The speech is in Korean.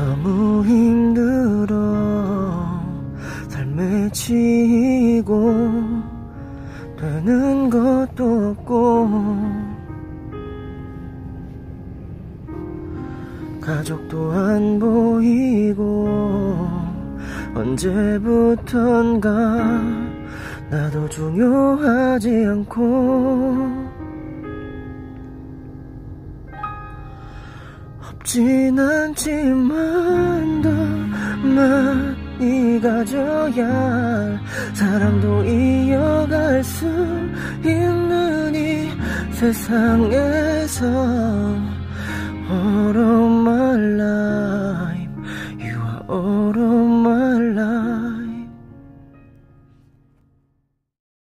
너무 힘들어 삶에 지고 되는 것도 없고 가족도 안 보이고 언제부턴가 나도 중요하지 않고 쉽진 않지만 더 많이 가져야 사랑도 이어갈 수 있는 이 세상에서 All of my life You are all of